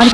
का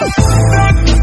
oh you.